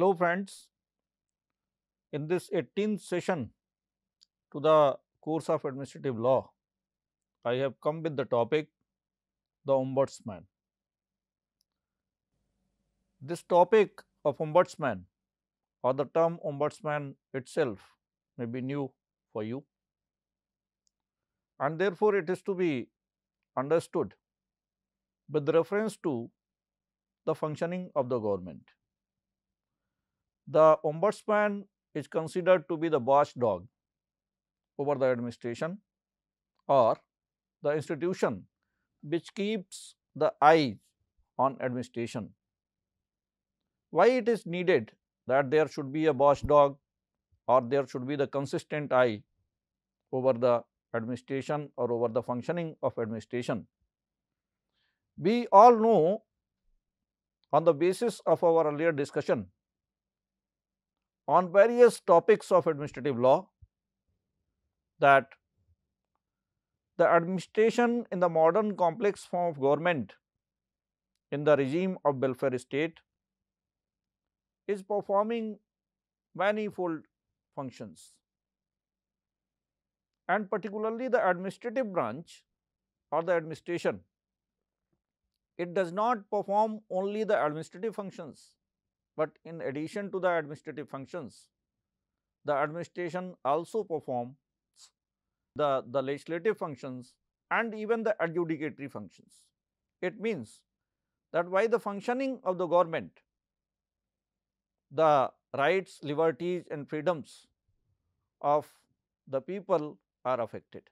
Hello friends, in this 18th session to the course of administrative law, I have come with the topic the ombudsman. This topic of ombudsman or the term ombudsman itself may be new for you. And therefore it is to be understood with reference to the functioning of the government the ombudsman is considered to be the watchdog over the administration or the institution which keeps the eye on administration. Why it is needed that there should be a watchdog or there should be the consistent eye over the administration or over the functioning of administration. We all know on the basis of our earlier discussion on various topics of administrative law that the administration in the modern complex form of government in the regime of welfare state is performing manifold functions. And particularly the administrative branch or the administration it does not perform only the administrative functions but in addition to the administrative functions, the administration also performs the, the legislative functions and even the adjudicatory functions. It means that by the functioning of the government, the rights, liberties and freedoms of the people are affected.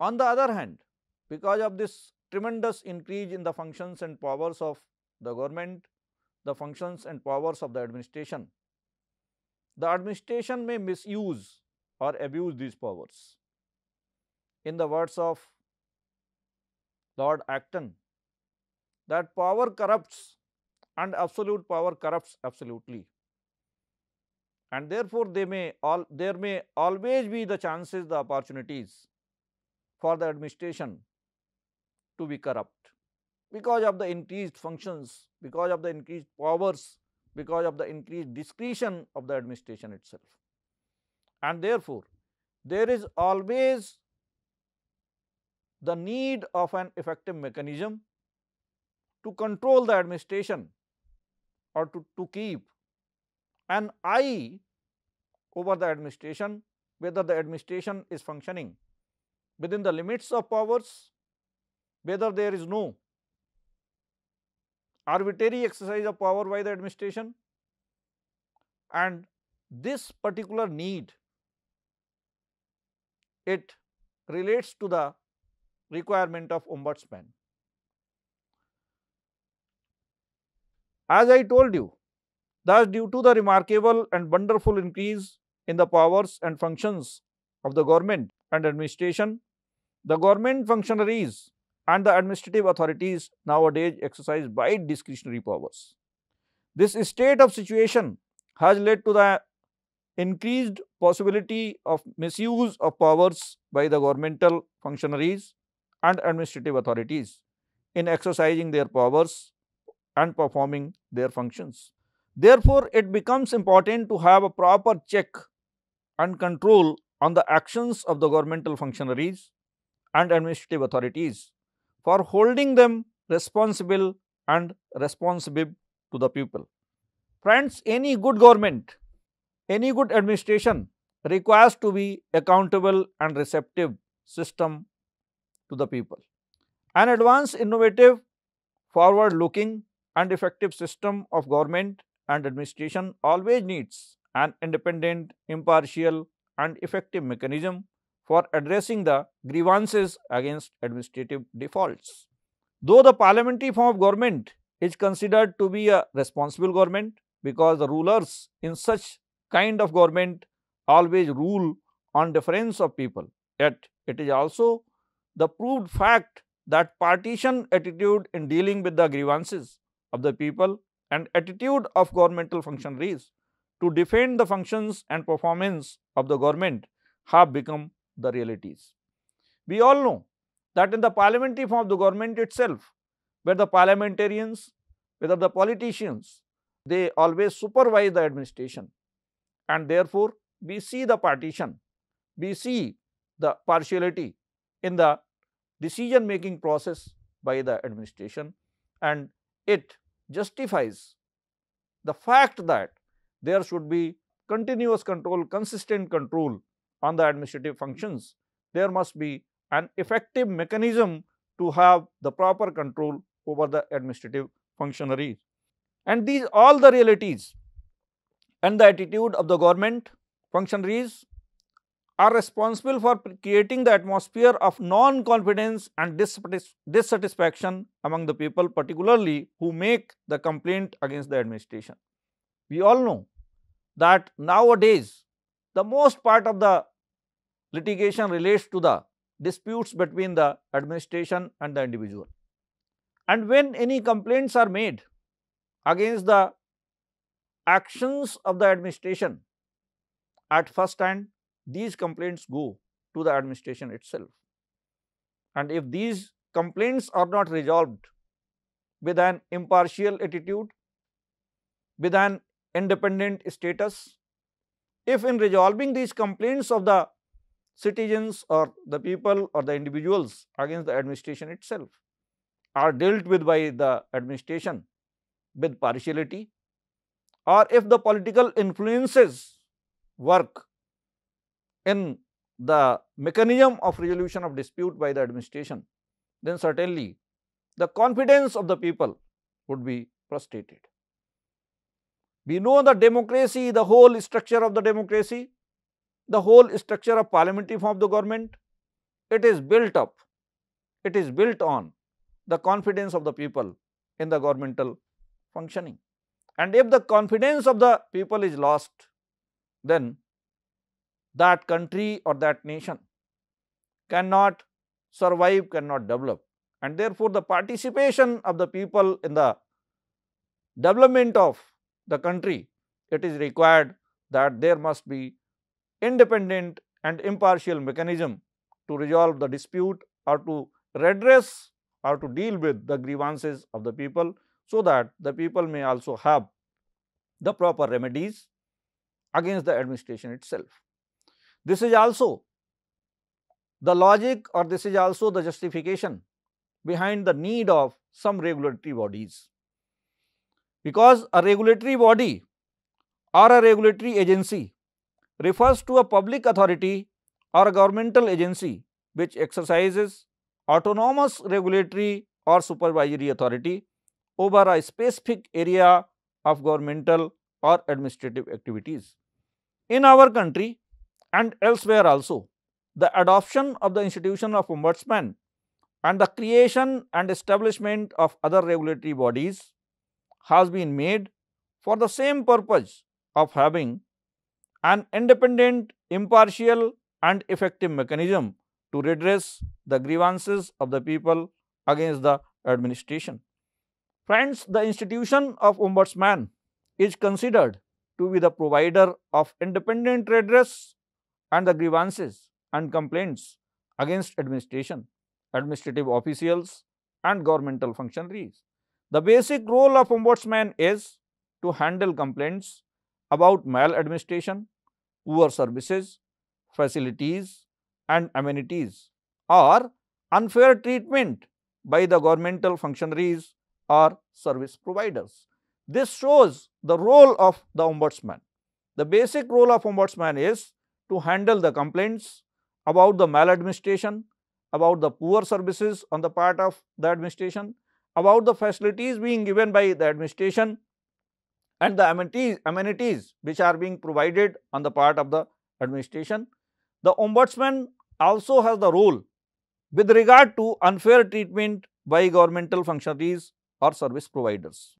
On the other hand, because of this tremendous increase in the functions and powers of the government, the functions and powers of the administration. The administration may misuse or abuse these powers. In the words of Lord Acton, that power corrupts and absolute power corrupts absolutely. And therefore, they may all there may always be the chances, the opportunities for the administration to be corrupt because of the increased functions, because of the increased powers, because of the increased discretion of the administration itself. And therefore, there is always the need of an effective mechanism to control the administration or to, to keep an eye over the administration, whether the administration is functioning within the limits of powers, whether there is no arbitrary exercise of power by the administration and this particular need it relates to the requirement of ombudsman. As I told you, thus due to the remarkable and wonderful increase in the powers and functions of the government and administration, the government functionaries and the administrative authorities nowadays exercise wide discretionary powers. This state of situation has led to the increased possibility of misuse of powers by the governmental functionaries and administrative authorities in exercising their powers and performing their functions. Therefore, it becomes important to have a proper check and control on the actions of the governmental functionaries and administrative authorities for holding them responsible and responsive to the people. Friends, any good government, any good administration requires to be accountable and receptive system to the people. An advanced, innovative, forward looking and effective system of government and administration always needs an independent, impartial and effective mechanism for addressing the grievances against administrative defaults. Though the parliamentary form of government is considered to be a responsible government because the rulers in such kind of government always rule on difference of people. Yet it is also the proved fact that partition attitude in dealing with the grievances of the people and attitude of governmental functionaries to defend the functions and performance of the government have become the realities. We all know that in the parliamentary form of the government itself, where the parliamentarians, whether the politicians, they always supervise the administration. And therefore, we see the partition, we see the partiality in the decision making process by the administration. And it justifies the fact that there should be continuous control, consistent control on the administrative functions. There must be an effective mechanism to have the proper control over the administrative functionaries. And these all the realities and the attitude of the government functionaries are responsible for creating the atmosphere of non-confidence and dissatisfaction among the people particularly who make the complaint against the administration. We all know that nowadays the most part of the litigation relates to the disputes between the administration and the individual. And when any complaints are made against the actions of the administration at first hand these complaints go to the administration itself. And if these complaints are not resolved with an impartial attitude, with an independent status, if in resolving these complaints of the citizens or the people or the individuals against the administration itself are dealt with by the administration with partiality or if the political influences work in the mechanism of resolution of dispute by the administration, then certainly the confidence of the people would be frustrated. We know the democracy, the whole structure of the democracy, the whole structure of parliamentary form of the government, it is built up, it is built on the confidence of the people in the governmental functioning. And if the confidence of the people is lost, then that country or that nation cannot survive, cannot develop. And therefore, the participation of the people in the development of the country, it is required that there must be independent and impartial mechanism to resolve the dispute or to redress or to deal with the grievances of the people, so that the people may also have the proper remedies against the administration itself. This is also the logic or this is also the justification behind the need of some regulatory bodies. Because a regulatory body or a regulatory agency refers to a public authority or a governmental agency which exercises autonomous regulatory or supervisory authority over a specific area of governmental or administrative activities. In our country, and elsewhere also. The adoption of the institution of ombudsman and the creation and establishment of other regulatory bodies has been made for the same purpose of having an independent, impartial and effective mechanism to redress the grievances of the people against the administration. Friends, the institution of ombudsman is considered to be the provider of independent redress and the grievances and complaints against administration, administrative officials and governmental functionaries. The basic role of ombudsman is to handle complaints about maladministration, poor services, facilities and amenities or unfair treatment by the governmental functionaries or service providers. This shows the role of the ombudsman. The basic role of ombudsman is to handle the complaints about the maladministration, about the poor services on the part of the administration, about the facilities being given by the administration and the amenities, which are being provided on the part of the administration. The ombudsman also has the role with regard to unfair treatment by governmental functionaries or service providers.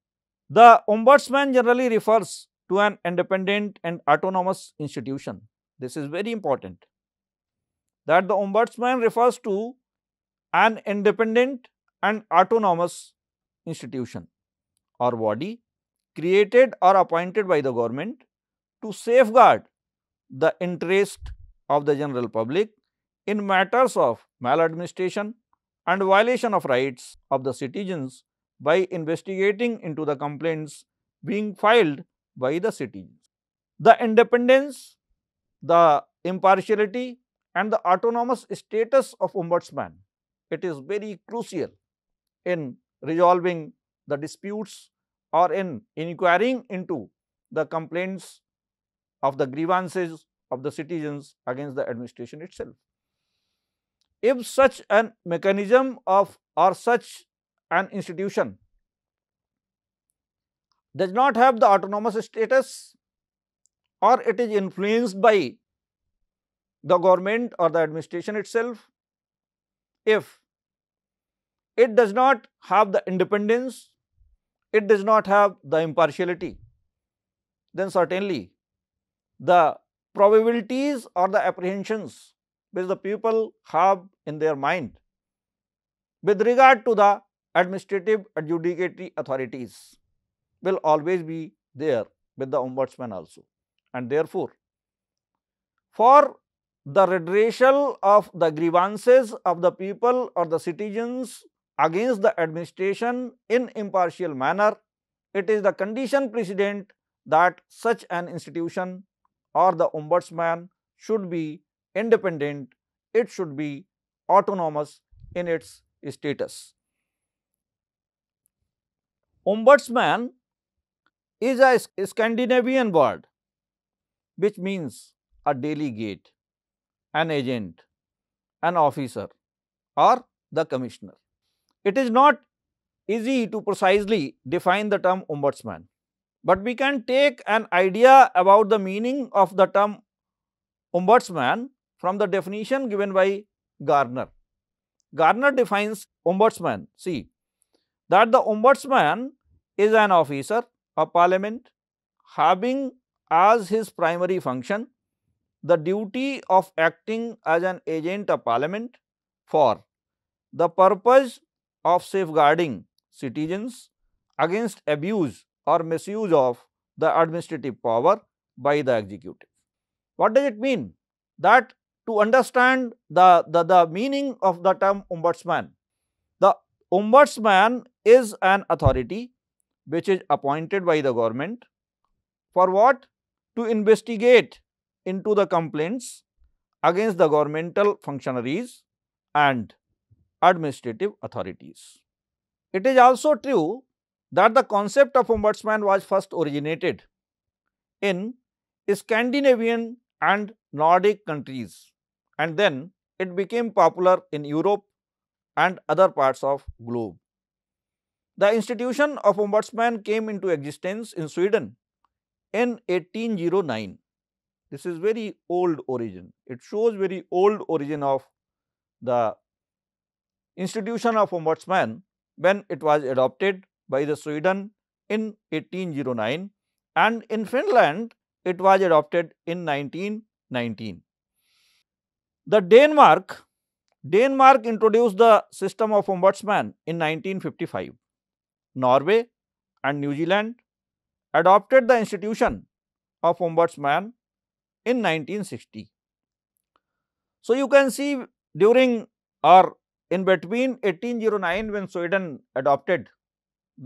The ombudsman generally refers to an independent and autonomous institution. This is very important that the ombudsman refers to an independent and autonomous institution or body created or appointed by the government to safeguard the interest of the general public in matters of maladministration and violation of rights of the citizens by investigating into the complaints being filed by the citizens. The independence, the impartiality and the autonomous status of ombudsman, it is very crucial in resolving the disputes or in inquiring into the complaints of the grievances of the citizens against the administration itself. If such an mechanism of or such an institution does not have the autonomous status or it is influenced by the government or the administration itself, if it does not have the independence, it does not have the impartiality, then certainly the probabilities or the apprehensions which the people have in their mind with regard to the administrative adjudicatory authorities will always be there with the ombudsman also. And therefore, for the redressal of the grievances of the people or the citizens against the administration in impartial manner, it is the condition precedent that such an institution or the ombudsman should be independent, it should be autonomous in its status. Ombudsman is a Scandinavian word which means a delegate, an agent, an officer or the commissioner. It is not easy to precisely define the term ombudsman, but we can take an idea about the meaning of the term ombudsman from the definition given by Garner. Garner defines ombudsman, see, that the ombudsman is an officer of parliament having as his primary function the duty of acting as an agent of parliament for the purpose of safeguarding citizens against abuse or misuse of the administrative power by the executive. What does it mean? That to understand the, the, the meaning of the term ombudsman, the ombudsman is an authority which is appointed by the government for what? To investigate into the complaints against the governmental functionaries and administrative authorities. It is also true that the concept of ombudsman was first originated in Scandinavian and Nordic countries and then it became popular in Europe and other parts of globe. The institution of ombudsman came into existence in Sweden in 1809. This is very old origin. It shows very old origin of the institution of ombudsman when it was adopted by the Sweden in 1809 and in Finland it was adopted in 1919. The Denmark, Denmark introduced the system of ombudsman in 1955. Norway and New Zealand adopted the institution of ombudsman in 1960. So, you can see during or in between 1809 when Sweden adopted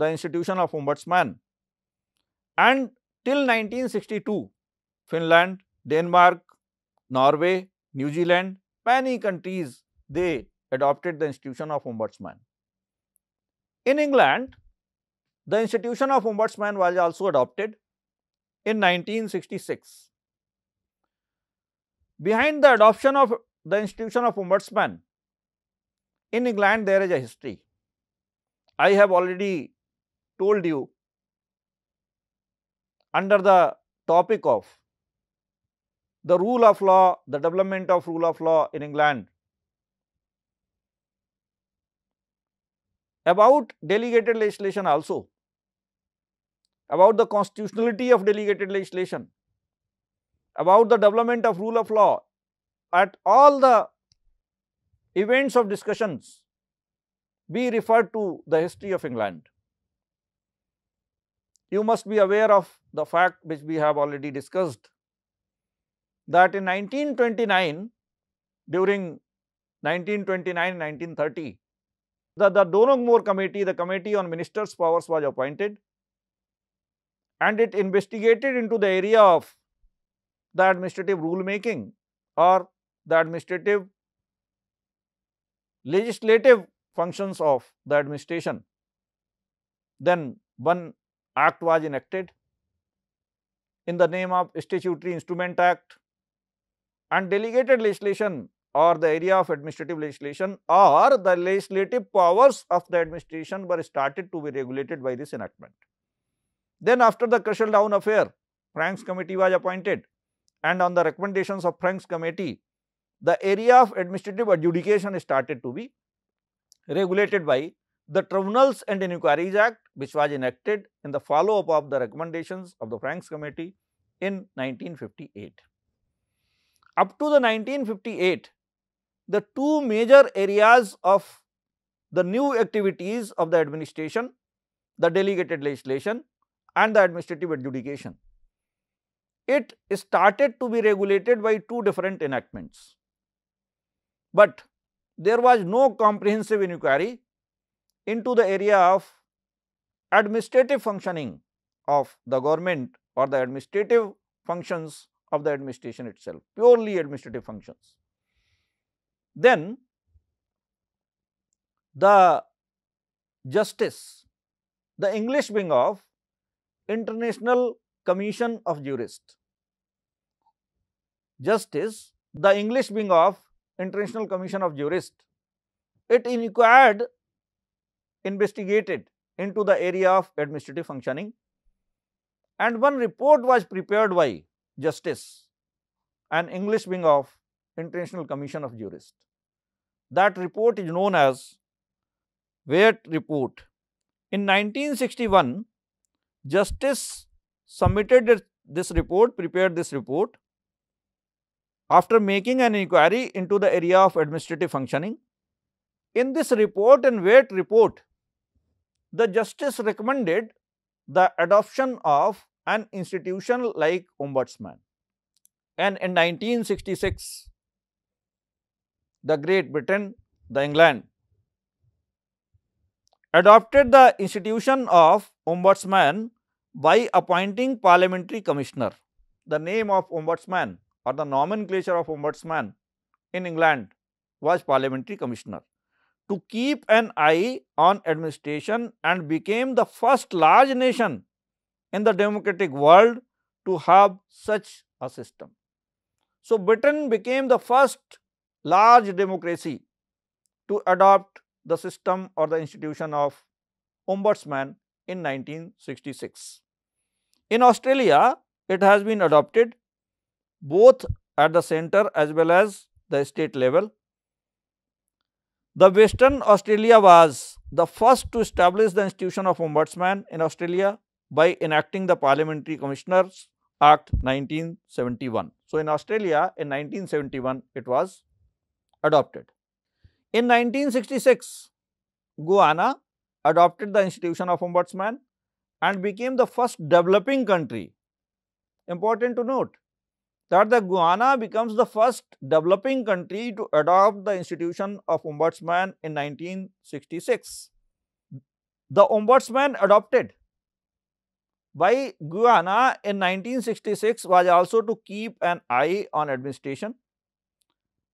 the institution of ombudsman and till 1962 Finland, Denmark, Norway, New Zealand, many countries they adopted the institution of ombudsman. In England, the institution of ombudsman was also adopted in 1966. Behind the adoption of the institution of ombudsman, in England there is a history. I have already told you under the topic of the rule of law, the development of rule of law in England. about delegated legislation also, about the constitutionality of delegated legislation, about the development of rule of law at all the events of discussions be referred to the history of England. You must be aware of the fact which we have already discussed that in 1929 during 1929-1930 the, the committee, the committee on ministers powers was appointed and it investigated into the area of the administrative rule making or the administrative legislative functions of the administration. Then one act was enacted in the name of Statutory Instrument Act and delegated legislation or the area of administrative legislation or the legislative powers of the administration were started to be regulated by this enactment. Then after the Crichel Down affair, Franks committee was appointed and on the recommendations of Franks committee, the area of administrative adjudication started to be regulated by the Tribunals and Inquiries Act which was enacted in the follow up of the recommendations of the Franks committee in 1958. Up to the 1958, the two major areas of the new activities of the administration, the delegated legislation and the administrative adjudication. It started to be regulated by two different enactments, but there was no comprehensive inquiry into the area of administrative functioning of the government or the administrative functions of the administration itself, purely administrative functions. Then the justice, the English wing of International Commission of Jurists. Justice, the English wing of International Commission of Jurists, it inquired, investigated into the area of administrative functioning and one report was prepared by Justice, an English wing of International Commission of Jurists. That report is known as Whyatt Report. In 1961, Justice submitted this report, prepared this report after making an inquiry into the area of administrative functioning. In this report and Whyatt report, the justice recommended the adoption of an institution like ombudsman. And in 1966, the Great Britain, the England adopted the institution of ombudsman by appointing parliamentary commissioner. The name of ombudsman or the nomenclature of ombudsman in England was parliamentary commissioner to keep an eye on administration and became the first large nation in the democratic world to have such a system. So, Britain became the first large democracy to adopt the system or the institution of ombudsman in 1966. In Australia, it has been adopted both at the center as well as the state level. The Western Australia was the first to establish the institution of ombudsman in Australia by enacting the Parliamentary Commissioners Act 1971. So, in Australia in 1971 it was adopted. In 1966, Guyana adopted the institution of ombudsman and became the first developing country. Important to note that the Guyana becomes the first developing country to adopt the institution of ombudsman in 1966. The ombudsman adopted by Guyana in 1966 was also to keep an eye on administration.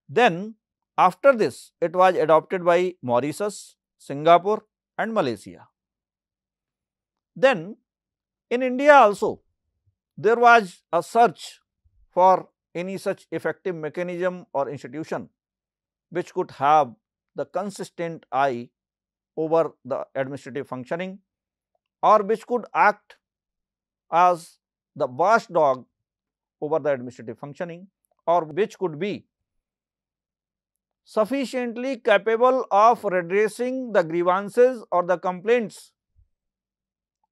Then after this, it was adopted by Mauritius, Singapore and Malaysia. Then in India also, there was a search for any such effective mechanism or institution which could have the consistent eye over the administrative functioning or which could act as the watchdog over the administrative functioning or which could be sufficiently capable of redressing the grievances or the complaints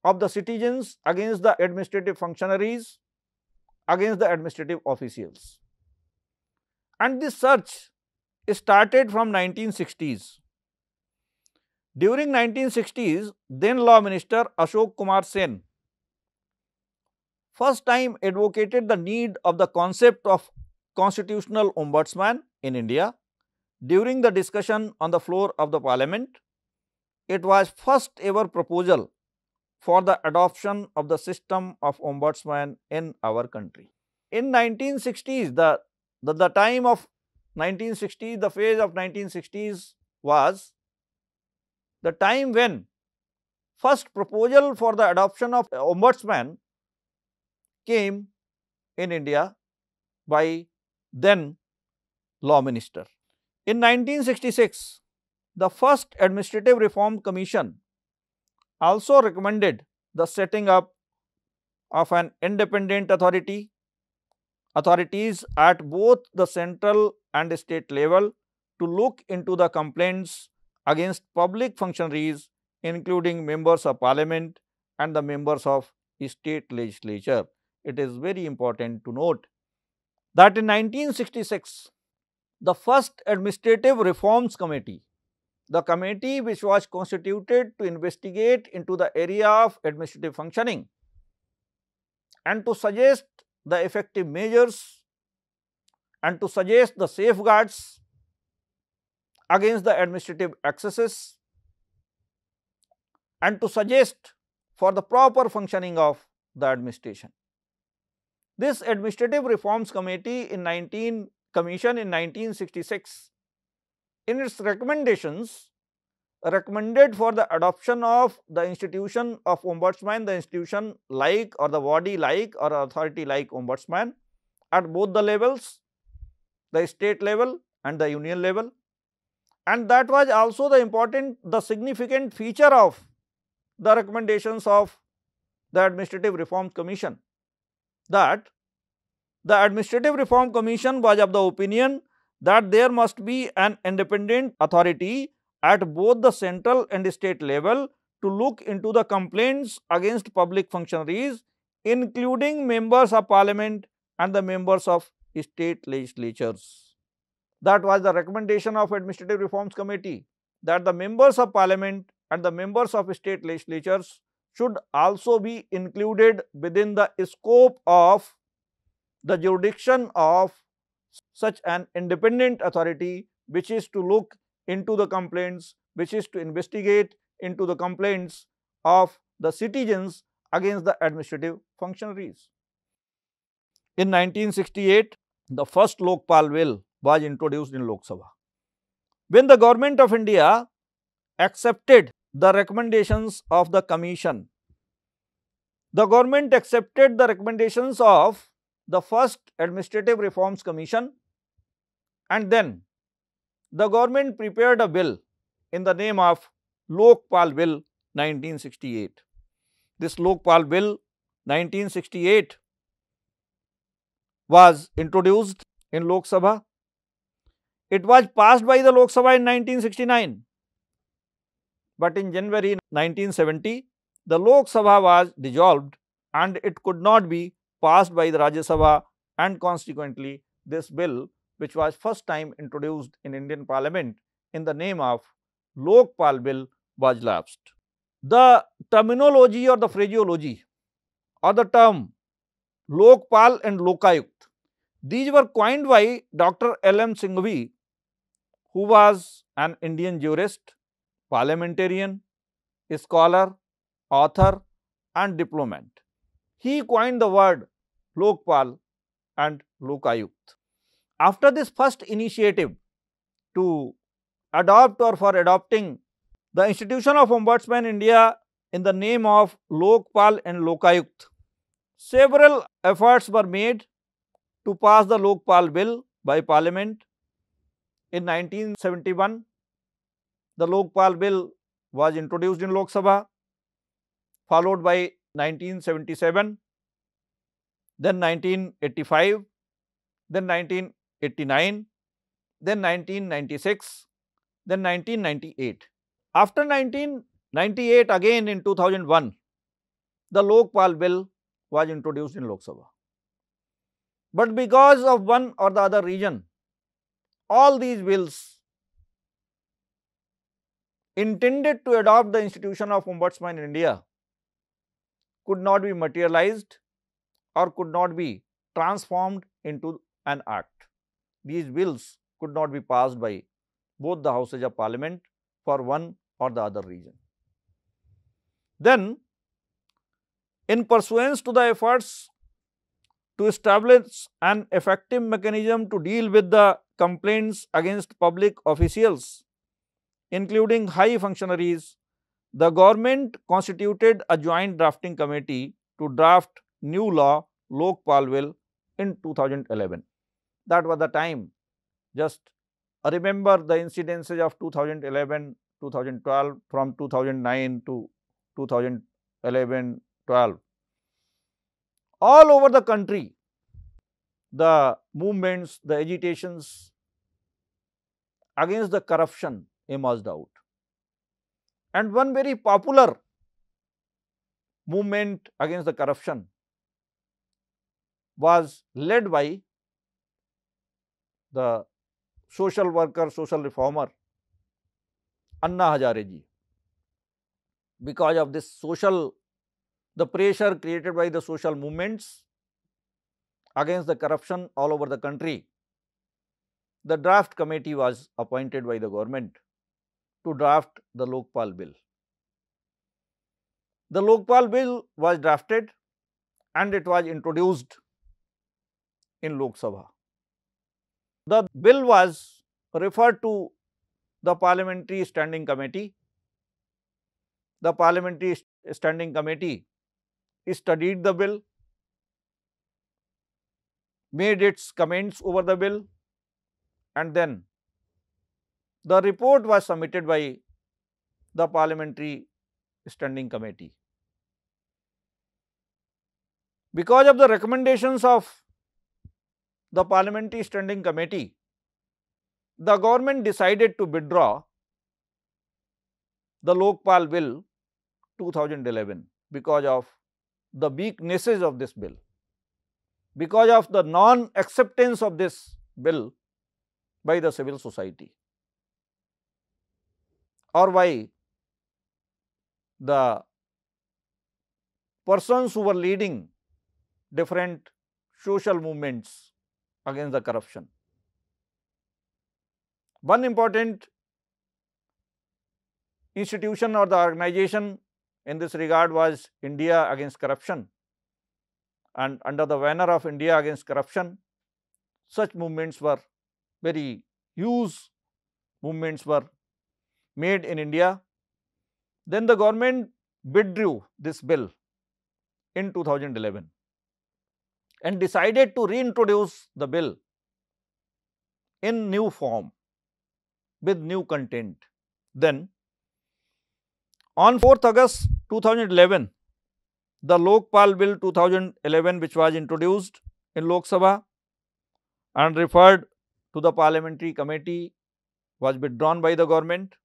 of the citizens against the administrative functionaries, against the administrative officials. And this search started from 1960s. During 1960s, then Law Minister Ashok Kumar Sen first time advocated the need of the concept of constitutional ombudsman in India. During the discussion on the floor of the parliament, it was first ever proposal for the adoption of the system of ombudsman in our country. In 1960s, the, the, the time of 1960s, the phase of 1960s was the time when first proposal for the adoption of ombudsman came in India by then law minister. In 1966, the first Administrative Reform Commission also recommended the setting up of an independent authority, authorities at both the central and state level to look into the complaints against public functionaries including members of parliament and the members of state legislature. It is very important to note that in 1966, the first Administrative Reforms Committee, the committee which was constituted to investigate into the area of administrative functioning and to suggest the effective measures and to suggest the safeguards against the administrative excesses and to suggest for the proper functioning of the administration. This Administrative Reforms Committee in 19 Commission in 1966 in its recommendations recommended for the adoption of the institution of ombudsman, the institution like or the body like or authority like ombudsman at both the levels, the state level and the union level. And that was also the important, the significant feature of the recommendations of the Administrative Reform Commission that the Administrative Reform Commission was of the opinion that there must be an independent authority at both the central and state level to look into the complaints against public functionaries including members of parliament and the members of state legislatures. That was the recommendation of Administrative Reforms Committee that the members of parliament and the members of state legislatures should also be included within the scope of the jurisdiction of such an independent authority which is to look into the complaints, which is to investigate into the complaints of the citizens against the administrative functionaries. In 1968, the first Lokpal bill was introduced in Lok Sabha. When the government of India accepted the recommendations of the commission. The government accepted the recommendations of the first Administrative Reforms Commission and then the government prepared a bill in the name of Lokpal Bill 1968. This Lokpal Bill 1968 was introduced in Lok Sabha. It was passed by the Lok Sabha in 1969 but in January 1970, the Lok Sabha was dissolved and it could not be passed by the Rajya Sabha and consequently this bill which was first time introduced in Indian parliament in the name of Lokpal bill was lapsed. The terminology or the phraseology or the term Lokpal and Lokayukt these were coined by Dr. L. M. Singhvi who was an Indian jurist parliamentarian, scholar, author and diplomat. He coined the word Lokpal and Lokayukt. After this first initiative to adopt or for adopting the institution of Ombudsman India in the name of Lokpal and Lokayukt, several efforts were made to pass the Lokpal bill by parliament in 1971 the Lokpal bill was introduced in Lok Sabha, followed by 1977, then 1985, then 1989, then 1996, then 1998. After 1998 again in 2001, the Lokpal bill was introduced in Lok Sabha. But because of one or the other reason, all these bills intended to adopt the institution of Ombudsman in India could not be materialized or could not be transformed into an act. These bills could not be passed by both the houses of parliament for one or the other reason. Then, in pursuance to the efforts to establish an effective mechanism to deal with the complaints against public officials, including high functionaries, the government constituted a joint drafting committee to draft new law Lokpal Bill in 2011. That was the time. Just remember the incidences of 2011, 2012 from 2009 to 2011, 12. All over the country, the movements, the agitations against the corruption emerged out. And one very popular movement against the corruption was led by the social worker, social reformer Anna Hazare ji. Because of this social, the pressure created by the social movements against the corruption all over the country, the draft committee was appointed by the government to draft the Lokpal bill. The Lokpal bill was drafted and it was introduced in Lok Sabha. The bill was referred to the Parliamentary Standing Committee. The Parliamentary Standing Committee studied the bill, made its comments over the bill and then the report was submitted by the Parliamentary Standing Committee. Because of the recommendations of the Parliamentary Standing Committee, the government decided to withdraw the Lokpal Bill 2011 because of the weaknesses of this bill, because of the non-acceptance of this bill by the civil society. Or by the persons who were leading different social movements against the corruption. One important institution or the organization in this regard was India Against Corruption. And under the banner of India Against Corruption, such movements were very huge movements were made in India. Then the government withdrew this bill in 2011 and decided to reintroduce the bill in new form with new content. Then on 4th August 2011, the Lokpal Bill 2011 which was introduced in Lok Sabha and referred to the parliamentary committee was withdrawn by the government.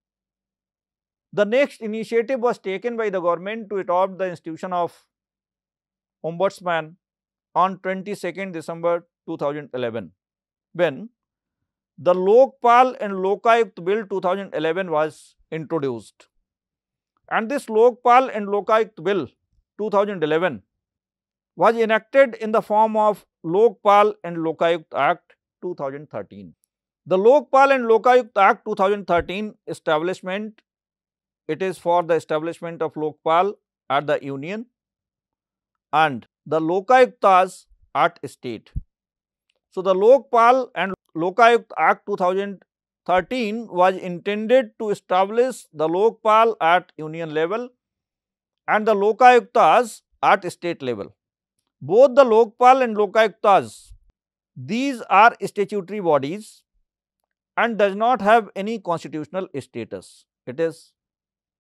The next initiative was taken by the government to adopt the institution of ombudsman on 22nd December 2011 when the Lokpal and Lokayukt Bill 2011 was introduced. And this Lokpal and Lokayukt Bill 2011 was enacted in the form of Lokpal and Lokayukt Act 2013. The Lokpal and Lokayukt Act 2013 establishment, it is for the establishment of Lokpal at the Union and the Lokayuktas at state. So, the Lokpal and Lokayukt Act 2013 was intended to establish the Lokpal at union level and the Lokayuktas at state level. Both the Lokpal and Lokayuktas, these are statutory bodies and does not have any constitutional status. It is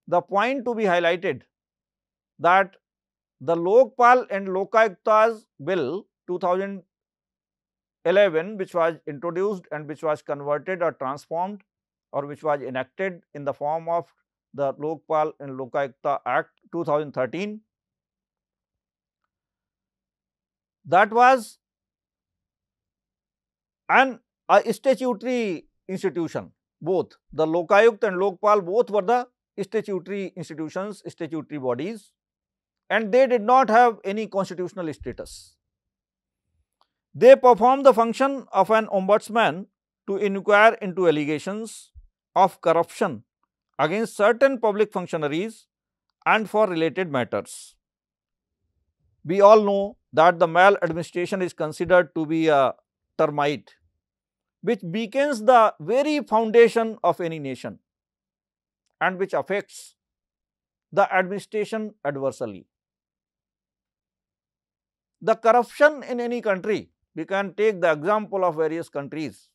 the point to be highlighted that the Lokpal and Lokayuktas Bill 2011 which was introduced and which was converted or transformed or which was enacted in the form of the Lokpal and Lokayukta Act 2013. That was an a statutory institution both the Lokayukta and Lokpal both were the statutory institutions, statutory bodies and they did not have any constitutional status. They perform the function of an ombudsman to inquire into allegations of corruption against certain public functionaries and for related matters. We all know that the maladministration is considered to be a termite which beacons the very foundation of any nation and which affects the administration adversely. The corruption in any country, we can take the example of various countries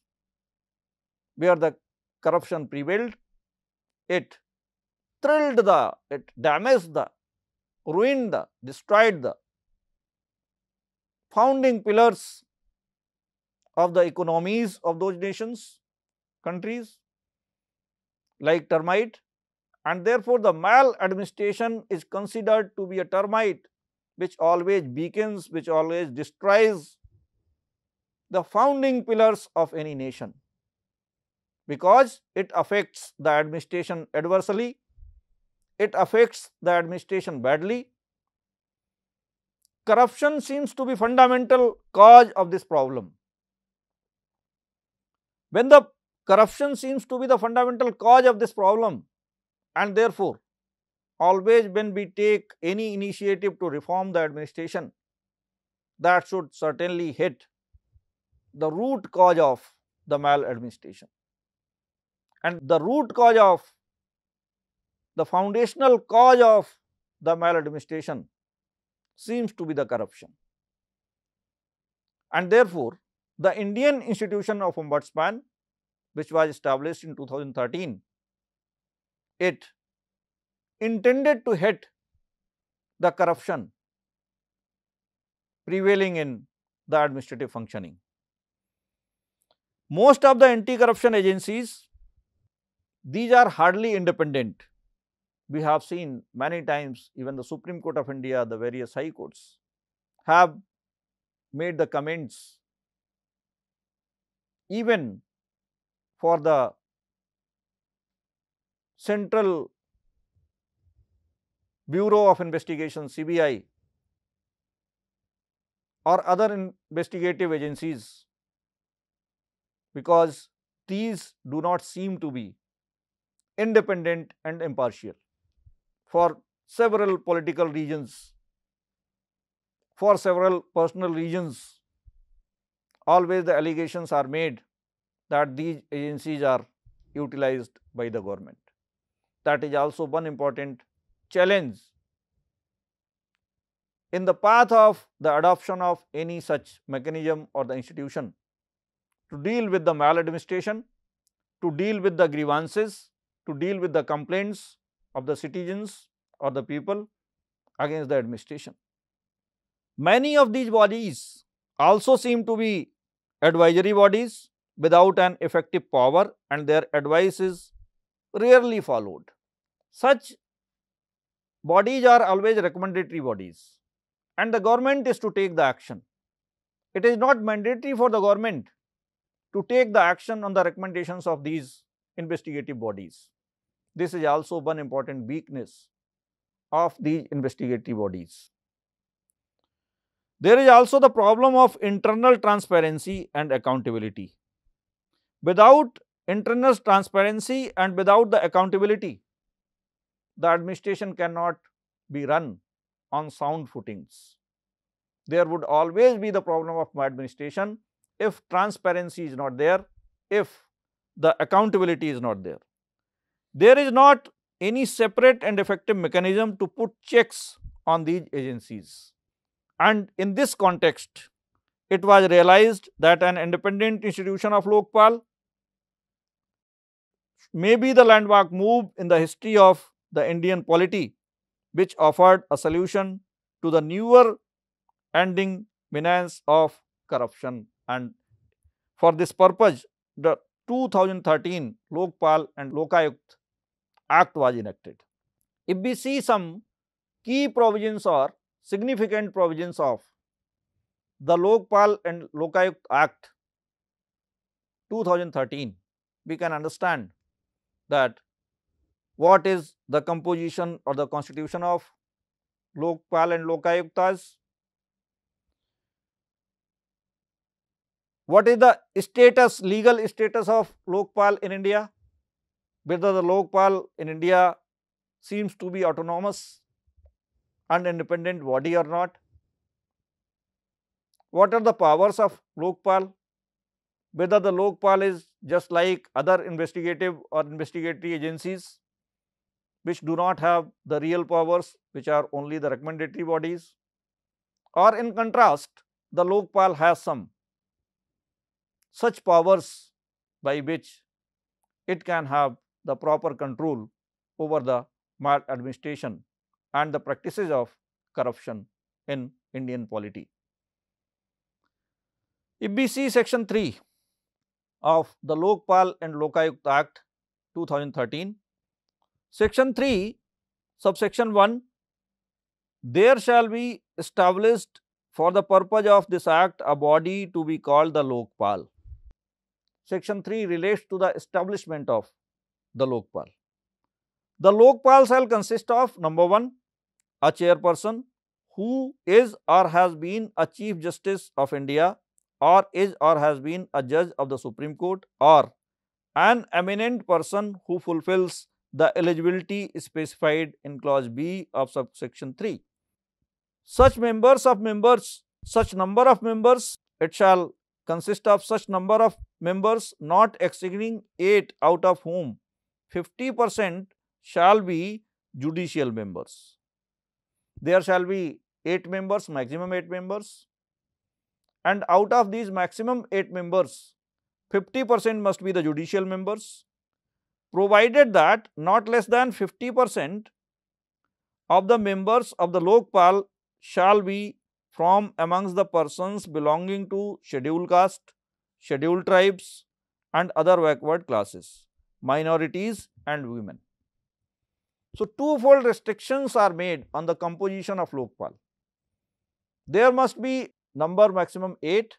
where the corruption prevailed, it thrilled the, it damaged the, ruined the, destroyed the founding pillars of the economies of those nations, countries like termite and therefore, the maladministration is considered to be a termite which always beacons, which always destroys the founding pillars of any nation because it affects the administration adversely, it affects the administration badly. Corruption seems to be fundamental cause of this problem. When the corruption seems to be the fundamental cause of this problem and therefore, always when we take any initiative to reform the administration, that should certainly hit the root cause of the maladministration. And the root cause of the foundational cause of the maladministration seems to be the corruption. And therefore, the Indian institution of ombudsman which was established in 2013, it intended to hit the corruption prevailing in the administrative functioning. Most of the anti-corruption agencies, these are hardly independent. We have seen many times even the Supreme Court of India, the various high courts have made the comments even for the Central Bureau of Investigation CBI or other investigative agencies because these do not seem to be independent and impartial for several political reasons, for several personal reasons. Always the allegations are made that these agencies are utilized by the government. That is also one important challenge in the path of the adoption of any such mechanism or the institution to deal with the maladministration, to deal with the grievances, to deal with the complaints of the citizens or the people against the administration. Many of these bodies also seem to be advisory bodies without an effective power and their advice is rarely followed. Such bodies are always recommendatory bodies and the government is to take the action. It is not mandatory for the government to take the action on the recommendations of these investigative bodies. This is also one important weakness of these investigative bodies. There is also the problem of internal transparency and accountability. Without internal transparency and without the accountability, the administration cannot be run on sound footings. There would always be the problem of administration if transparency is not there, if the accountability is not there. There is not any separate and effective mechanism to put checks on these agencies. And in this context, it was realized that an independent institution of Lokpal may be the landmark move in the history of the Indian polity, which offered a solution to the newer ending menace of corruption and For this purpose, the 2013 Lokpal and Lokayukt Act was enacted. If we see some key provisions or significant provisions of the Lokpal and Lokayukt Act 2013, we can understand that what is the composition or the constitution of Lokpal and Lokayuktas, what is the status, legal status of Lokpal in India, whether the Lokpal in India seems to be autonomous and independent body or not, what are the powers of Lokpal, whether the Lokpal is just like other investigative or investigatory agencies which do not have the real powers which are only the recommendatory bodies or in contrast the Lokpal has some such powers by which it can have the proper control over the maladministration and the practices of corruption in Indian polity. If we see section 3 of the Lokpal and Lokayukt Act 2013, section 3 subsection 1 there shall be established for the purpose of this act a body to be called the Lokpal. Section 3 relates to the establishment of the Lokpal. The Lokpal shall consist of number 1 a chairperson who is or has been a Chief Justice of India or is or has been a judge of the Supreme Court or an eminent person who fulfills the eligibility specified in clause B of subsection 3. Such members of members, such number of members, it shall consist of such number of members not exceeding 8 out of whom 50 percent shall be judicial members. There shall be 8 members, maximum 8 members and out of these maximum 8 members, 50 percent must be the judicial members, provided that not less than 50 percent of the members of the Lokpal shall be from amongst the persons belonging to scheduled caste, scheduled tribes and other backward classes, minorities and women. So, twofold restrictions are made on the composition of Lokpal. There must be number maximum 8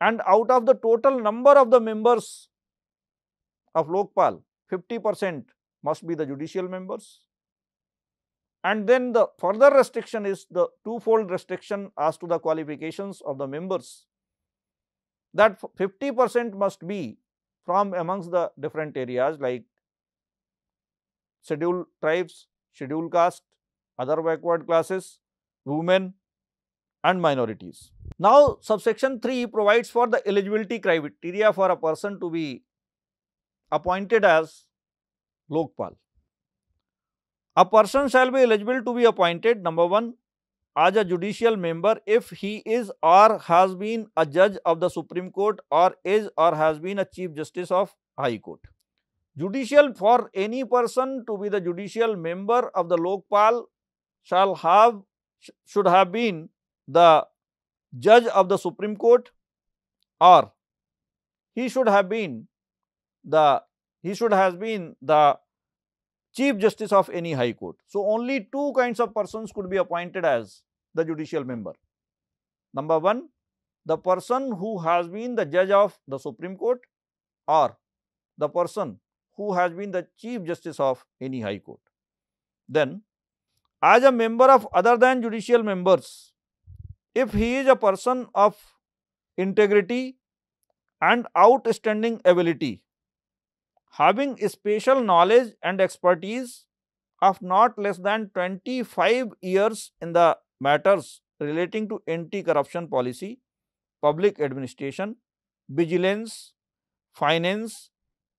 and out of the total number of the members of Lokpal, 50 percent must be the judicial members. And then the further restriction is the twofold restriction as to the qualifications of the members that 50 percent must be from amongst the different areas like scheduled tribes, scheduled caste, other backward classes, women and minorities. Now, subsection 3 provides for the eligibility criteria for a person to be appointed as Lokpal. A person shall be eligible to be appointed number 1 as a judicial member if he is or has been a judge of the Supreme Court or is or has been a Chief Justice of High Court. Judicial for any person to be the judicial member of the Lokpal shall have should have been the judge of the Supreme Court or he should have been the he should have been the chief justice of any high court. So, only two kinds of persons could be appointed as the judicial member. Number 1 the person who has been the judge of the Supreme Court or the person who has been the chief justice of any high court. Then as a member of other than judicial members if he is a person of integrity and outstanding ability, having special knowledge and expertise of not less than 25 years in the matters relating to anti-corruption policy, public administration, vigilance, finance,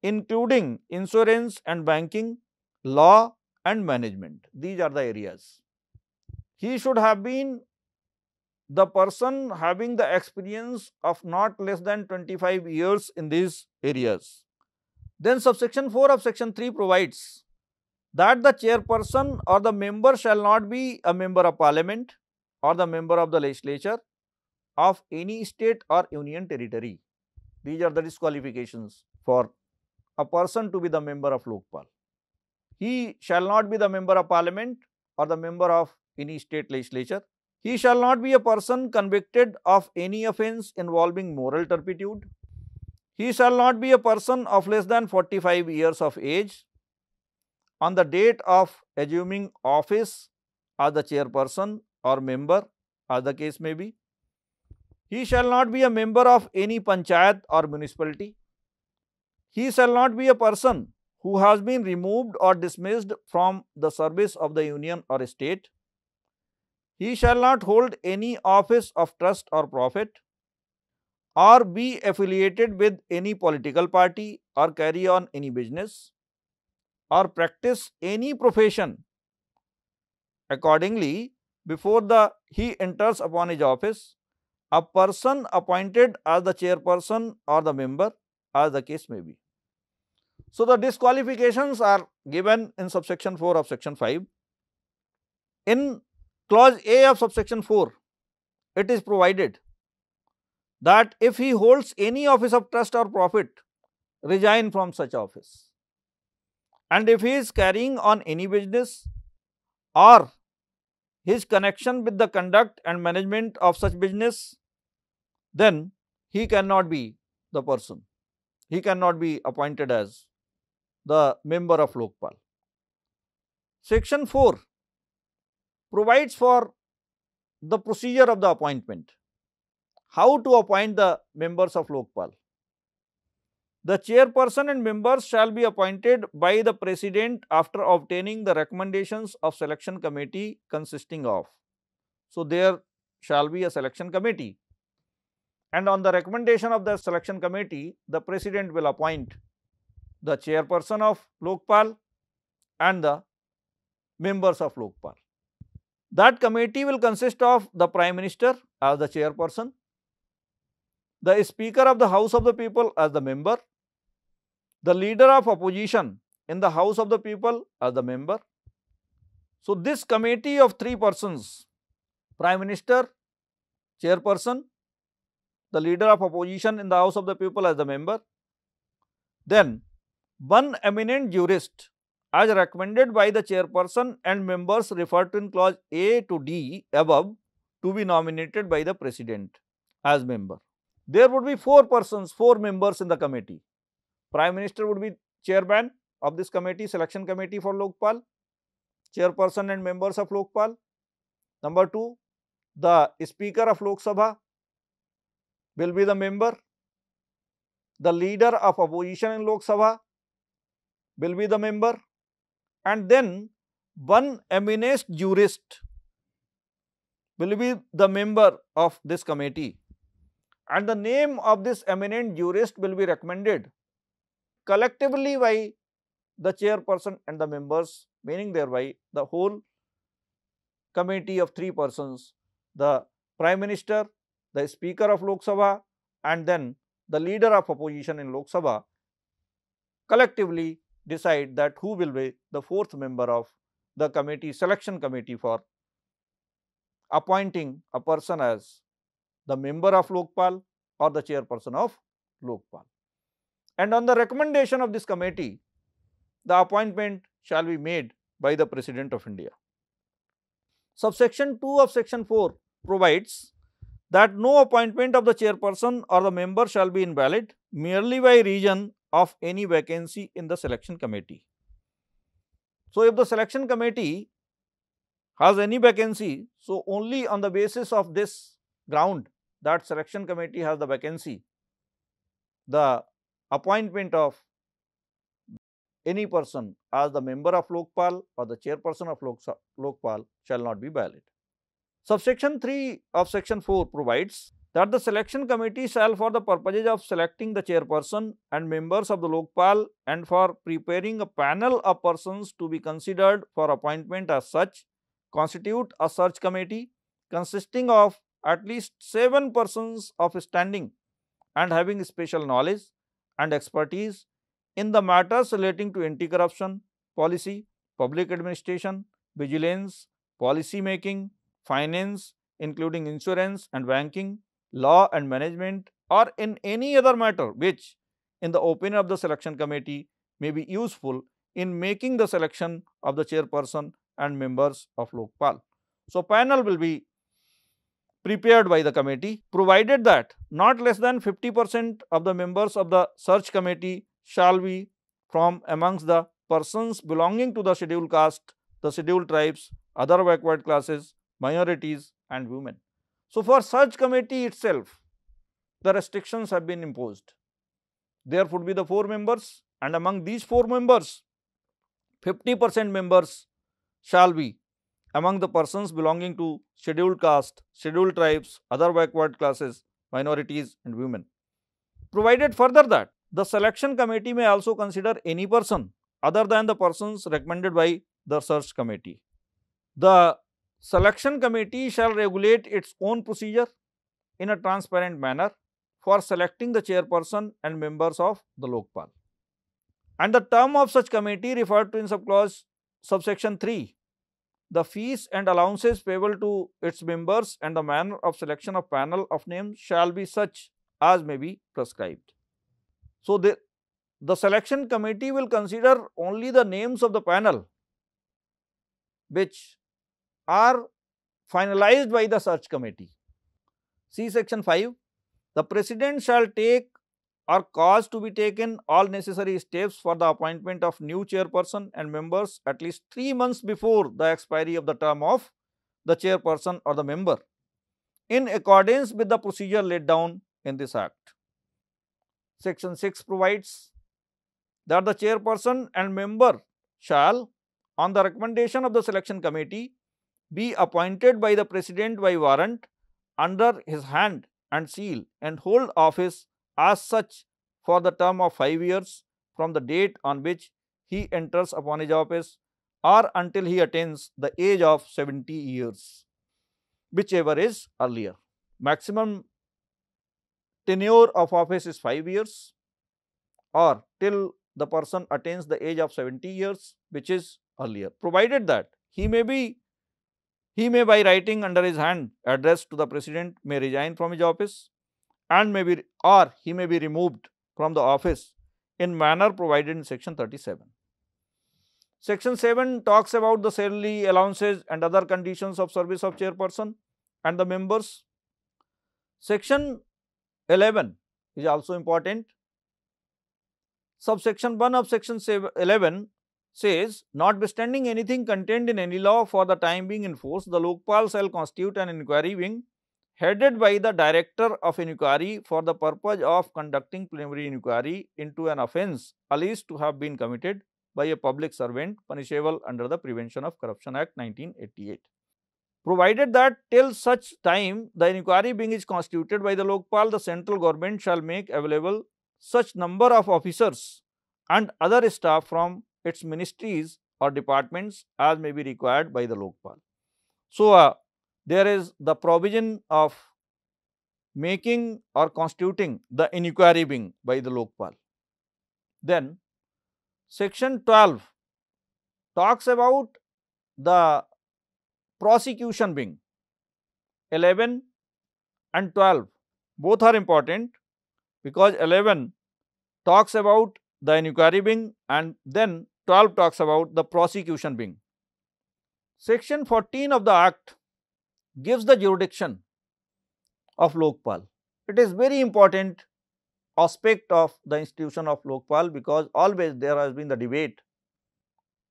including insurance and banking, law and management. These are the areas. He should have been the person having the experience of not less than 25 years in these areas. Then subsection 4 of section 3 provides that the chairperson or the member shall not be a member of parliament or the member of the legislature of any state or union territory. These are the disqualifications for a person to be the member of Lokpal. He shall not be the member of parliament or the member of any state legislature. He shall not be a person convicted of any offence involving moral turpitude. He shall not be a person of less than 45 years of age on the date of assuming office as the chairperson or member as the case may be. He shall not be a member of any panchayat or municipality. He shall not be a person who has been removed or dismissed from the service of the union or state. He shall not hold any office of trust or profit or be affiliated with any political party or carry on any business or practice any profession. Accordingly, before the he enters upon his office, a person appointed as the chairperson or the member as the case may be. So, the disqualifications are given in subsection 4 of section 5. In clause A of subsection 4, it is provided that if he holds any office of trust or profit, resign from such office. And if he is carrying on any business or his connection with the conduct and management of such business, then he cannot be the person. He cannot be appointed as the member of Lokpal. Section 4 provides for the procedure of the appointment. How to appoint the members of Lokpal? The chairperson and members shall be appointed by the president after obtaining the recommendations of selection committee consisting of. So, there shall be a selection committee and on the recommendation of the selection committee, the president will appoint the chairperson of Lokpal and the members of Lokpal. That committee will consist of the Prime Minister as the chairperson, the Speaker of the House of the People as the member, the leader of opposition in the House of the People as the member. So, this committee of three persons, Prime Minister, chairperson, the leader of opposition in the House of the People as the member, then one eminent jurist as recommended by the chairperson and members referred to in clause A to D above to be nominated by the president as member. There would be four persons, four members in the committee. Prime Minister would be chairman of this committee, selection committee for Lokpal, chairperson and members of Lokpal. Number two, the Speaker of Lok Sabha will be the member. The leader of opposition in Lok Sabha will be the member and then one eminent jurist will be the member of this committee and the name of this eminent jurist will be recommended. Collectively by the chairperson and the members meaning thereby the whole committee of three persons, the Prime Minister, the Speaker of Lok Sabha and then the leader of opposition in Lok Sabha collectively decide that who will be the fourth member of the committee selection committee for appointing a person as the member of Lokpal or the chairperson of Lokpal and on the recommendation of this committee, the appointment shall be made by the President of India. Subsection 2 of section 4 provides that no appointment of the chairperson or the member shall be invalid merely by reason of any vacancy in the selection committee. So, if the selection committee has any vacancy, so only on the basis of this ground that selection committee has the vacancy, the appointment of any person as the member of Lokpal or the chairperson of Lok Lokpal shall not be valid. Subsection 3 of section 4 provides that the selection committee shall for the purposes of selecting the chairperson and members of the Lokpal and for preparing a panel of persons to be considered for appointment as such constitute a search committee consisting of at least 7 persons of standing and having special knowledge and expertise in the matters relating to anti-corruption policy, public administration, vigilance, policy making, finance including insurance and banking, law and management, or in any other matter which in the opinion of the selection committee may be useful in making the selection of the chairperson and members of Lokpal. So, panel will be prepared by the committee provided that not less than 50 percent of the members of the search committee shall be from amongst the persons belonging to the scheduled caste, the scheduled tribes, other backward classes, minorities and women. So, for search committee itself the restrictions have been imposed. There would be the 4 members and among these 4 members 50 percent members shall be among the persons belonging to scheduled caste, scheduled tribes, other backward classes, minorities and women. Provided further that the selection committee may also consider any person other than the persons recommended by the search committee. The selection committee shall regulate its own procedure in a transparent manner for selecting the chairperson and members of the Lokpal. And the term of such committee referred to in subclause subsection 3 the fees and allowances payable to its members and the manner of selection of panel of names shall be such as may be prescribed. So, the, the selection committee will consider only the names of the panel which are finalized by the search committee. See section 5, the president shall take or cause to be taken all necessary steps for the appointment of new chairperson and members at least 3 months before the expiry of the term of the chairperson or the member in accordance with the procedure laid down in this act. Section 6 provides that the chairperson and member shall on the recommendation of the selection committee be appointed by the president by warrant under his hand and seal and hold office as such for the term of 5 years from the date on which he enters upon his office or until he attains the age of 70 years, whichever is earlier. Maximum tenure of office is 5 years or till the person attains the age of 70 years, which is earlier, provided that he may be he may by writing under his hand addressed to the president may resign from his office and may be or he may be removed from the office in manner provided in section 37. Section 7 talks about the salary allowances and other conditions of service of chairperson and the members. Section 11 is also important. Subsection 1 of section 11 says, notwithstanding anything contained in any law for the time being in force, the Lokpal shall constitute an inquiry wing headed by the director of inquiry for the purpose of conducting preliminary inquiry into an offence alleged to have been committed by a public servant punishable under the Prevention of Corruption Act 1988. Provided that till such time the inquiry wing is constituted by the Lokpal, the central government shall make available such number of officers and other staff from its ministries or departments as may be required by the Lokpal. So, uh, there is the provision of making or constituting the inquiry wing by the Lokpal. Then section 12 talks about the prosecution wing 11 and 12 both are important because 11 talks about the inquiry wing and then 12 talks about the prosecution wing. Section 14 of the act gives the jurisdiction of Lokpal. It is very important aspect of the institution of Lokpal because always there has been the debate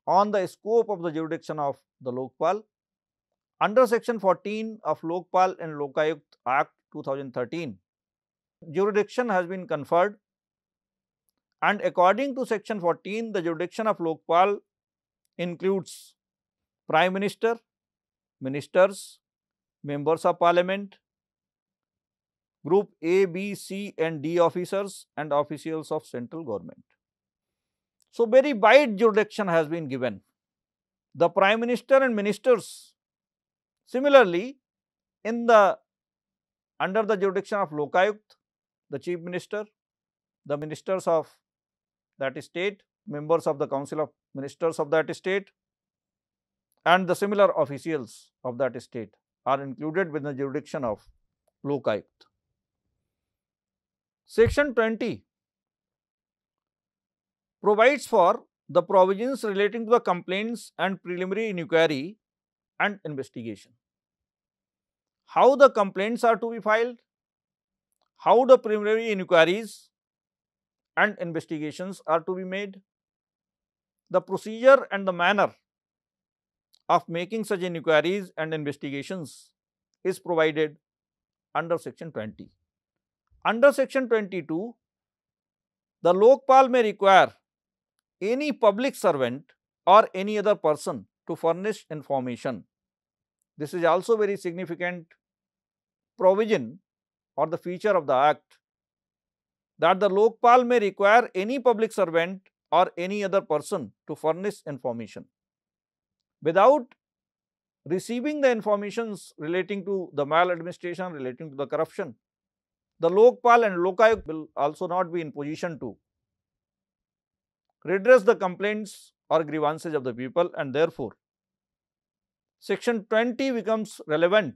on the scope of the jurisdiction of the Lokpal. Under section 14 of Lokpal and Lokayukt Act 2013, jurisdiction has been conferred and according to section 14, the jurisdiction of Lokpal includes Prime Minister, Ministers, members of parliament, group A, B, C and D officers and officials of central government. So, very wide jurisdiction has been given. The prime minister and ministers similarly in the under the jurisdiction of Lokayukt, the chief minister, the ministers of that state, members of the council of ministers of that state and the similar officials of that state are included within the jurisdiction of Lokayukt. Section 20 provides for the provisions relating to the complaints and preliminary inquiry and investigation. How the complaints are to be filed, how the preliminary inquiries and investigations are to be made, the procedure and the manner of making such inquiries and investigations is provided under section 20. Under section 22, the Lokpal may require any public servant or any other person to furnish information. This is also very significant provision or the feature of the act that the Lokpal may require any public servant or any other person to furnish information. Without receiving the informations relating to the maladministration, relating to the corruption, the Lokpal and Lokayukt will also not be in position to redress the complaints or grievances of the people and therefore, section 20 becomes relevant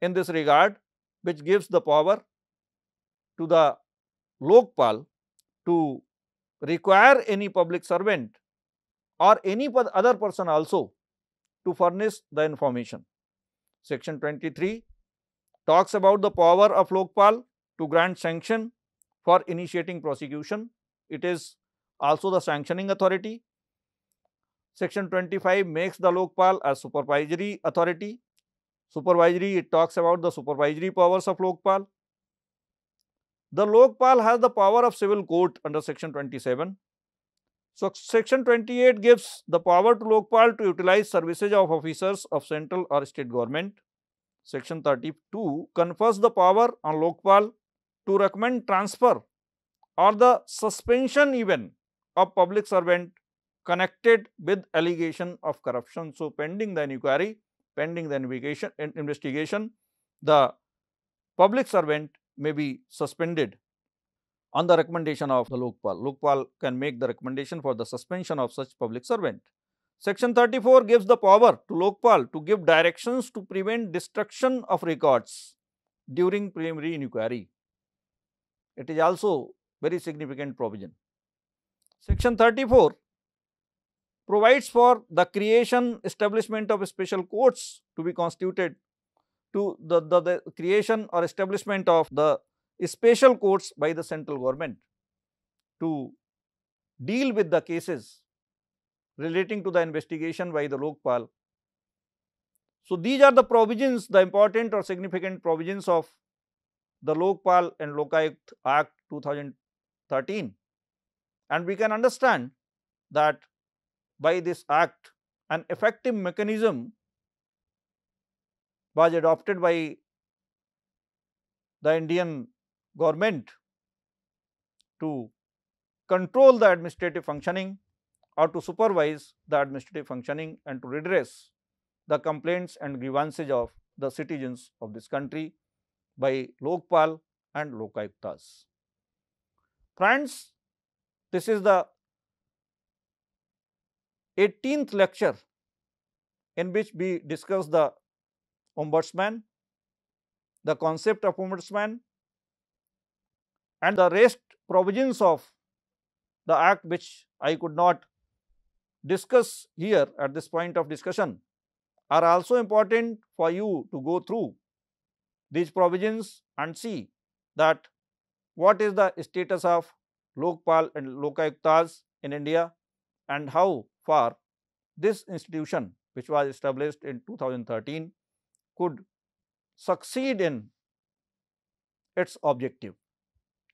in this regard which gives the power to the Lokpal to require any public servant or any other person also to furnish the information. Section 23 talks about the power of Lokpal to grant sanction for initiating prosecution. It is also the sanctioning authority. Section 25 makes the Lokpal a supervisory authority. Supervisory, it talks about the supervisory powers of Lokpal. The Lokpal has the power of civil court under section 27. So, section 28 gives the power to Lokpal to utilize services of officers of central or state government. Section 32 confers the power on Lokpal to recommend transfer or the suspension even of public servant connected with allegation of corruption. So, pending the inquiry, pending the investigation, the public servant may be suspended on the recommendation of the Lokpal. Lokpal can make the recommendation for the suspension of such public servant. Section 34 gives the power to Lokpal to give directions to prevent destruction of records during preliminary inquiry. It is also very significant provision. Section 34 provides for the creation, establishment of special courts to be constituted to the, the, the creation or establishment of the special courts by the central government to deal with the cases relating to the investigation by the Lokpal. So, these are the provisions, the important or significant provisions of the Lokpal and Lokayukt Act 2013 and we can understand that by this act an effective mechanism was adopted by the Indian government to control the administrative functioning or to supervise the administrative functioning and to redress the complaints and grievances of the citizens of this country by Lokpal and Lokayuktas. Friends, this is the 18th lecture in which we discuss the ombudsman, the concept of ombudsman and the rest provisions of the act which I could not discuss here at this point of discussion are also important for you to go through these provisions and see that what is the status of Lokpal and Lokayuktas in India and how far this institution which was established in 2013 could succeed in its objective.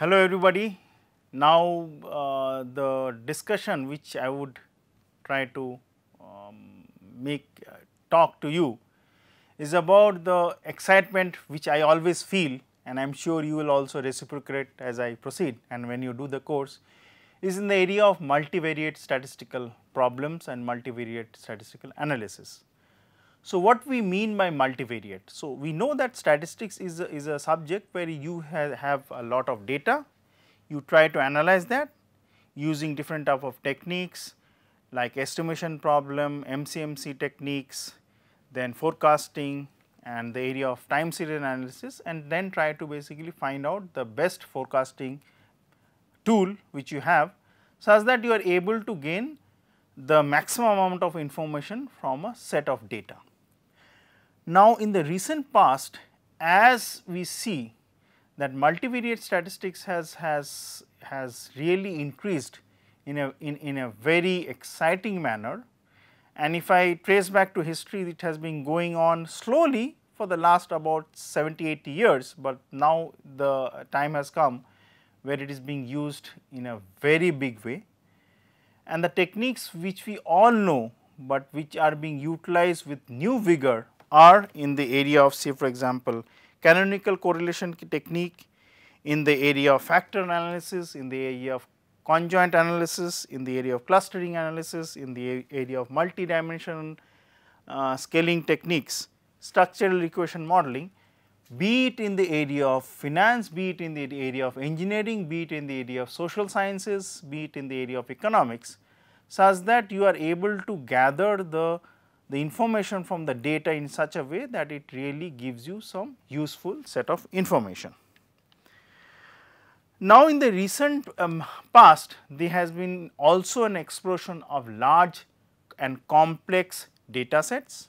Hello everybody. Now uh, the discussion which I would try to um, make uh, talk to you is about the excitement which I always feel and I am sure you will also reciprocate as I proceed and when you do the course is in the area of multivariate statistical problems and multivariate statistical analysis. So, what we mean by multivariate? So, we know that statistics is a, is a subject where you have, have a lot of data, you try to analyze that using different type of techniques like estimation problem, MCMC techniques, then forecasting and the area of time series analysis and then try to basically find out the best forecasting tool which you have such that you are able to gain the maximum amount of information from a set of data. Now, in the recent past as we see that multivariate statistics has, has, has really increased in a, in, in a very exciting manner and if I trace back to history it has been going on slowly for the last about 70, 80 years, but now the time has come where it is being used in a very big way. And the techniques which we all know, but which are being utilized with new vigor are in the area of say for example, canonical correlation technique, in the area of factor analysis, in the area of conjoint analysis, in the area of clustering analysis, in the area of multi-dimensional uh, scaling techniques structural equation modeling be it in the area of finance, be it in the area of engineering, be it in the area of social sciences, be it in the area of economics such that you are able to gather the, the information from the data in such a way that it really gives you some useful set of information. Now, in the recent um, past there has been also an explosion of large and complex data sets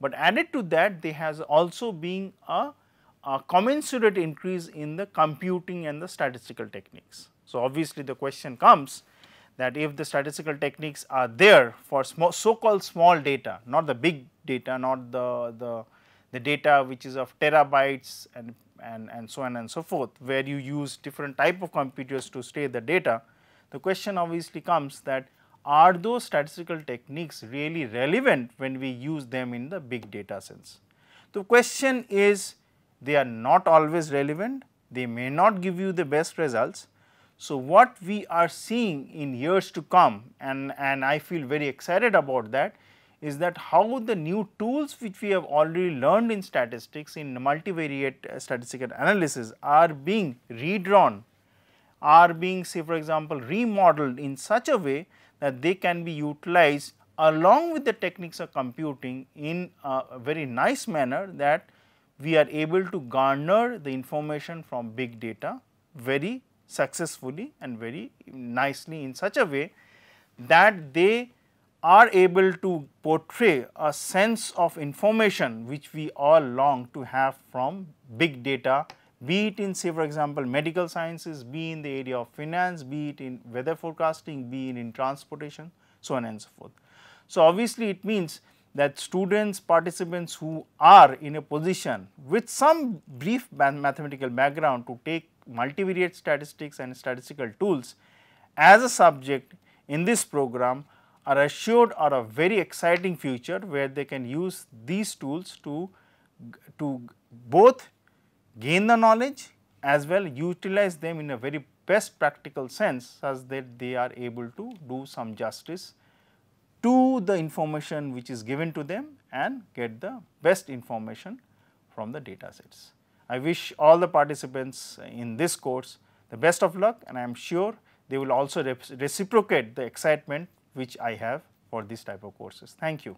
but added to that there has also been a, a commensurate increase in the computing and the statistical techniques. So, obviously the question comes that if the statistical techniques are there for so called small data not the big data not the, the, the data which is of terabytes and, and, and so on and so forth where you use different type of computers to store the data. The question obviously comes that are those statistical techniques really relevant when we use them in the big data sense? The question is they are not always relevant, they may not give you the best results. So, what we are seeing in years to come and, and I feel very excited about that is that how the new tools which we have already learned in statistics in multivariate uh, statistical analysis are being redrawn, are being say for example remodeled in such a way that they can be utilized along with the techniques of computing in a very nice manner that we are able to garner the information from big data very successfully and very nicely in such a way that they are able to portray a sense of information which we all long to have from big data be it in say for example medical sciences, be in the area of finance, be it in weather forecasting, be it in transportation, so on and so forth. So, obviously it means that students, participants who are in a position with some brief mathematical background to take multivariate statistics and statistical tools as a subject in this program are assured are a very exciting future where they can use these tools to, to both gain the knowledge as well utilize them in a very best practical sense such that they are able to do some justice to the information which is given to them and get the best information from the data sets. I wish all the participants in this course the best of luck and I am sure they will also reciprocate the excitement which I have for this type of courses. Thank you.